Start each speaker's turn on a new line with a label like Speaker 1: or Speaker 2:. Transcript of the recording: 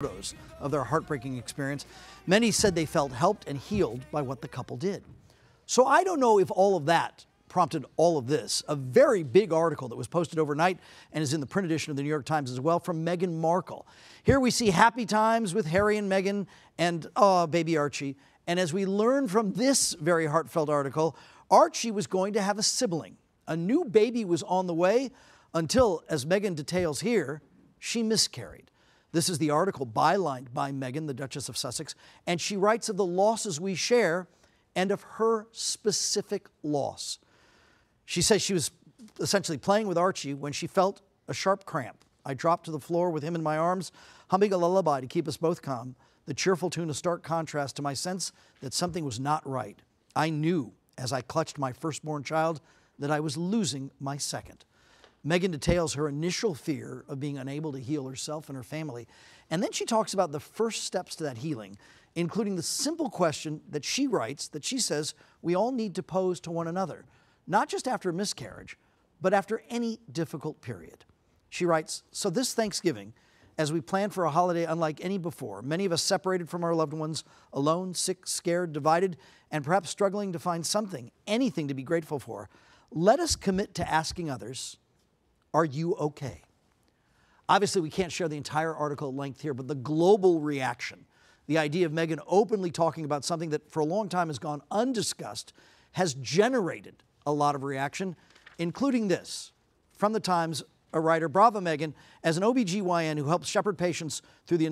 Speaker 1: photos of their heartbreaking experience. Many said they felt helped and healed by what the couple did. So I don't know if all of that prompted all of this. A very big article that was posted overnight and is in the print edition of the New York Times as well from Meghan Markle. Here we see happy times with Harry and Meghan and uh, baby Archie. And as we learn from this very heartfelt article, Archie was going to have a sibling. A new baby was on the way until, as Meghan details here, she miscarried. This is the article bylined by Meghan, the Duchess of Sussex, and she writes of the losses we share and of her specific loss. She says she was essentially playing with Archie when she felt a sharp cramp. I dropped to the floor with him in my arms, humming a lullaby to keep us both calm, the cheerful tune a stark contrast to my sense that something was not right. I knew as I clutched my firstborn child that I was losing my second. Meghan details her initial fear of being unable to heal herself and her family. And then she talks about the first steps to that healing, including the simple question that she writes that she says we all need to pose to one another not just after a miscarriage, but after any difficult period. She writes So this Thanksgiving, as we plan for a holiday unlike any before, many of us separated from our loved ones, alone, sick, scared, divided, and perhaps struggling to find something, anything to be grateful for, let us commit to asking others, Are you okay? Obviously, we can't share the entire article at length here, but the global reaction, the idea of Meghan openly talking about something that for a long time has gone undiscussed, has generated a lot of reaction, including this from the Times, a writer, Bravo Meghan, as an OBGYN who helps shepherd patients through the